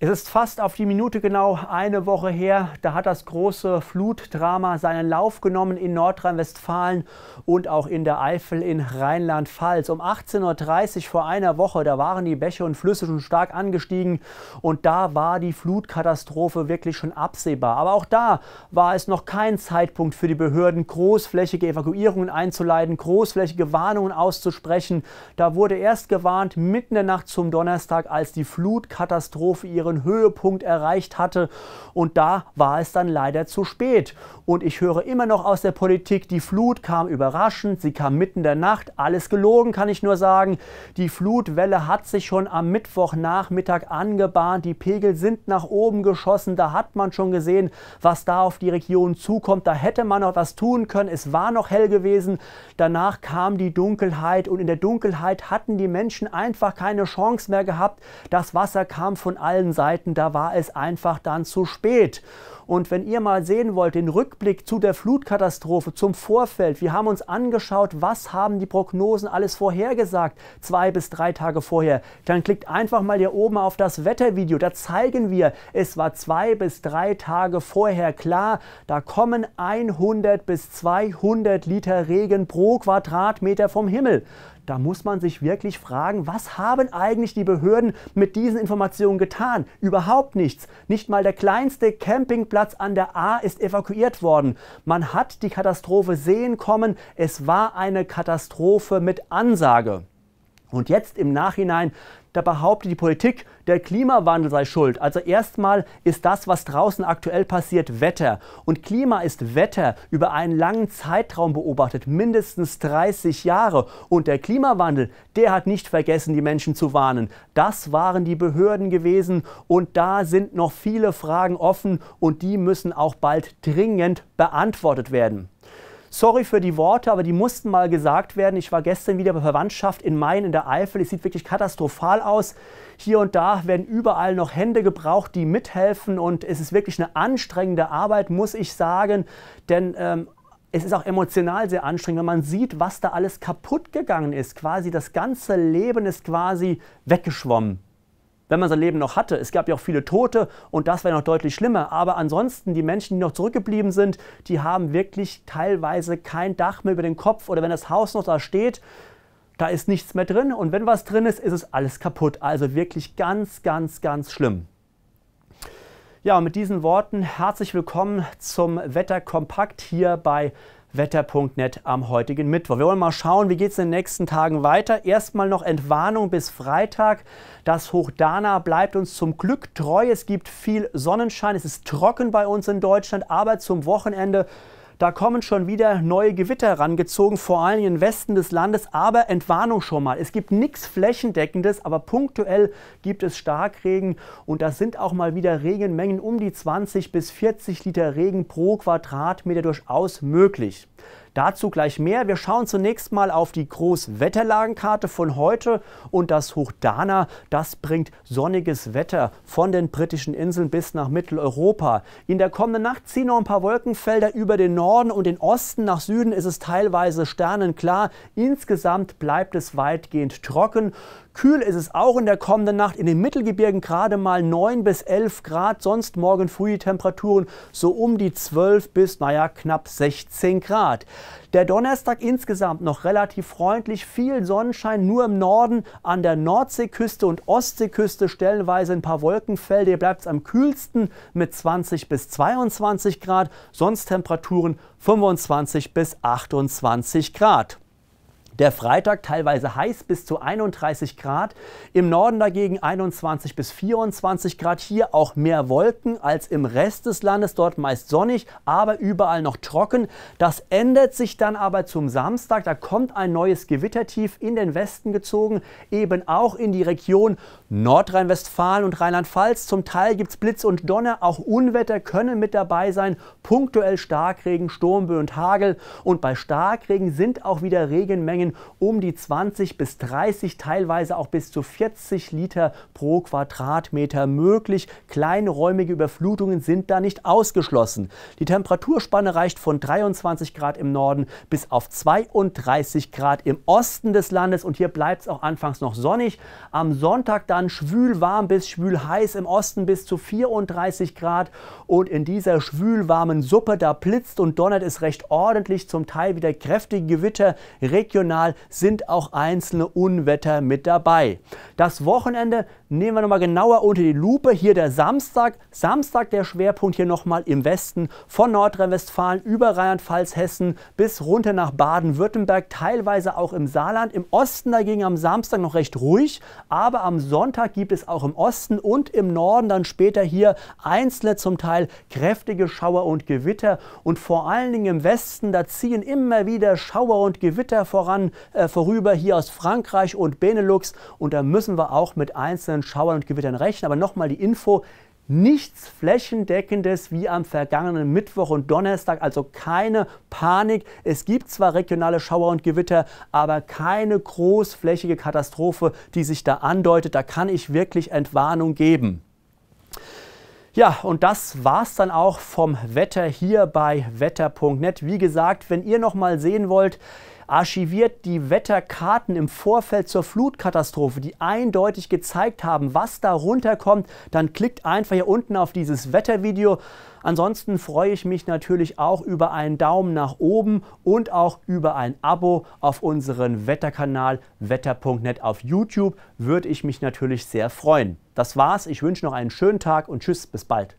Es ist fast auf die Minute genau eine Woche her, da hat das große Flutdrama seinen Lauf genommen in Nordrhein-Westfalen und auch in der Eifel in Rheinland-Pfalz. Um 18.30 Uhr vor einer Woche, da waren die Bäche und Flüsse schon stark angestiegen und da war die Flutkatastrophe wirklich schon absehbar. Aber auch da war es noch kein Zeitpunkt für die Behörden, großflächige Evakuierungen einzuleiten, großflächige Warnungen auszusprechen. Da wurde erst gewarnt, mitten in der Nacht zum Donnerstag, als die Flutkatastrophe ihre ihren Höhepunkt erreicht hatte. Und da war es dann leider zu spät. Und ich höre immer noch aus der Politik, die Flut kam überraschend, sie kam mitten der Nacht. Alles gelogen, kann ich nur sagen. Die Flutwelle hat sich schon am Mittwochnachmittag angebahnt. Die Pegel sind nach oben geschossen. Da hat man schon gesehen, was da auf die Region zukommt. Da hätte man noch was tun können. Es war noch hell gewesen. Danach kam die Dunkelheit und in der Dunkelheit hatten die Menschen einfach keine Chance mehr gehabt. Das Wasser kam von allen Seiten, da war es einfach dann zu spät. Und wenn ihr mal sehen wollt, den Rückblick zu der Flutkatastrophe, zum Vorfeld, wir haben uns angeschaut, was haben die Prognosen alles vorhergesagt, zwei bis drei Tage vorher, dann klickt einfach mal hier oben auf das Wettervideo. Da zeigen wir, es war zwei bis drei Tage vorher klar, da kommen 100 bis 200 Liter Regen pro Quadratmeter vom Himmel. Da muss man sich wirklich fragen, was haben eigentlich die Behörden mit diesen Informationen getan? Überhaupt nichts. Nicht mal der kleinste Campingplatz an der A ist evakuiert worden. Man hat die Katastrophe sehen kommen. Es war eine Katastrophe mit Ansage. Und jetzt im Nachhinein da behauptet die Politik, der Klimawandel sei schuld. Also erstmal ist das, was draußen aktuell passiert, Wetter. Und Klima ist Wetter über einen langen Zeitraum beobachtet, mindestens 30 Jahre. Und der Klimawandel, der hat nicht vergessen, die Menschen zu warnen. Das waren die Behörden gewesen und da sind noch viele Fragen offen und die müssen auch bald dringend beantwortet werden. Sorry für die Worte, aber die mussten mal gesagt werden. Ich war gestern wieder bei Verwandtschaft in Main in der Eifel. Es sieht wirklich katastrophal aus. Hier und da werden überall noch Hände gebraucht, die mithelfen. Und es ist wirklich eine anstrengende Arbeit, muss ich sagen. Denn ähm, es ist auch emotional sehr anstrengend, wenn man sieht, was da alles kaputt gegangen ist. Quasi das ganze Leben ist quasi weggeschwommen wenn man sein Leben noch hatte. Es gab ja auch viele Tote und das wäre noch deutlich schlimmer. Aber ansonsten, die Menschen, die noch zurückgeblieben sind, die haben wirklich teilweise kein Dach mehr über den Kopf oder wenn das Haus noch da steht, da ist nichts mehr drin und wenn was drin ist, ist es alles kaputt. Also wirklich ganz, ganz, ganz schlimm. Ja, und mit diesen Worten herzlich willkommen zum Wetterkompakt hier bei wetter.net am heutigen Mittwoch. Wir wollen mal schauen, wie geht es in den nächsten Tagen weiter. Erstmal noch Entwarnung bis Freitag. Das Hoch Dana bleibt uns zum Glück treu. Es gibt viel Sonnenschein. Es ist trocken bei uns in Deutschland, aber zum Wochenende da kommen schon wieder neue Gewitter herangezogen, vor allem im Westen des Landes. Aber Entwarnung schon mal. Es gibt nichts Flächendeckendes, aber punktuell gibt es Starkregen. Und da sind auch mal wieder Regenmengen um die 20 bis 40 Liter Regen pro Quadratmeter durchaus möglich. Dazu gleich mehr. Wir schauen zunächst mal auf die Großwetterlagenkarte von heute und das Hoch Dana. Das bringt sonniges Wetter von den britischen Inseln bis nach Mitteleuropa. In der kommenden Nacht ziehen noch ein paar Wolkenfelder über den Norden und den Osten. Nach Süden ist es teilweise sternenklar. Insgesamt bleibt es weitgehend trocken. Kühl ist es auch in der kommenden Nacht. In den Mittelgebirgen gerade mal 9 bis 11 Grad. Sonst morgen früh die Temperaturen so um die 12 bis, naja, knapp 16 Grad. Der Donnerstag insgesamt noch relativ freundlich, viel Sonnenschein, nur im Norden, an der Nordseeküste und Ostseeküste stellenweise ein paar Wolkenfelder. Hier bleibt es am kühlsten mit 20 bis 22 Grad, sonst Temperaturen 25 bis 28 Grad. Der Freitag teilweise heiß bis zu 31 Grad. Im Norden dagegen 21 bis 24 Grad. Hier auch mehr Wolken als im Rest des Landes. Dort meist sonnig, aber überall noch trocken. Das ändert sich dann aber zum Samstag. Da kommt ein neues Gewittertief in den Westen gezogen. Eben auch in die Region Nordrhein-Westfalen und Rheinland-Pfalz. Zum Teil gibt es Blitz und Donner. Auch Unwetter können mit dabei sein. Punktuell Starkregen, Sturmböen und Hagel. Und bei Starkregen sind auch wieder Regenmengen stehen um die 20 bis 30, teilweise auch bis zu 40 Liter pro Quadratmeter möglich. Kleinräumige Überflutungen sind da nicht ausgeschlossen. Die Temperaturspanne reicht von 23 Grad im Norden bis auf 32 Grad im Osten des Landes und hier bleibt es auch anfangs noch sonnig. Am Sonntag dann schwül warm bis schwül heiß im Osten bis zu 34 Grad und in dieser schwülwarmen Suppe, da blitzt und donnert es recht ordentlich, zum Teil wieder kräftige Gewitter. Regional sind auch einzelne Unwetter mit dabei. Das Wochenende nehmen wir nochmal genauer unter die Lupe. Hier der Samstag. Samstag der Schwerpunkt hier nochmal im Westen von Nordrhein-Westfalen über Rheinland-Pfalz, Hessen bis runter nach Baden-Württemberg, teilweise auch im Saarland. Im Osten dagegen am Samstag noch recht ruhig, aber am Sonntag gibt es auch im Osten und im Norden dann später hier einzelne zum Teil kräftige Schauer und Gewitter und vor allen Dingen im Westen, da ziehen immer wieder Schauer und Gewitter voran, äh, vorüber hier aus Frankreich und Benelux und da müssen wir auch mit einzelnen Schauern und Gewittern rechnen. Aber nochmal die Info, nichts flächendeckendes wie am vergangenen Mittwoch und Donnerstag, also keine Panik. Es gibt zwar regionale Schauer und Gewitter, aber keine großflächige Katastrophe, die sich da andeutet. Da kann ich wirklich Entwarnung geben. Ja, und das war's dann auch vom Wetter hier bei wetter.net. Wie gesagt, wenn ihr noch mal sehen wollt, archiviert die Wetterkarten im Vorfeld zur Flutkatastrophe, die eindeutig gezeigt haben, was da runterkommt, dann klickt einfach hier unten auf dieses Wettervideo. Ansonsten freue ich mich natürlich auch über einen Daumen nach oben und auch über ein Abo auf unseren Wetterkanal wetter.net auf YouTube. Würde ich mich natürlich sehr freuen. Das war's. Ich wünsche noch einen schönen Tag und tschüss, bis bald.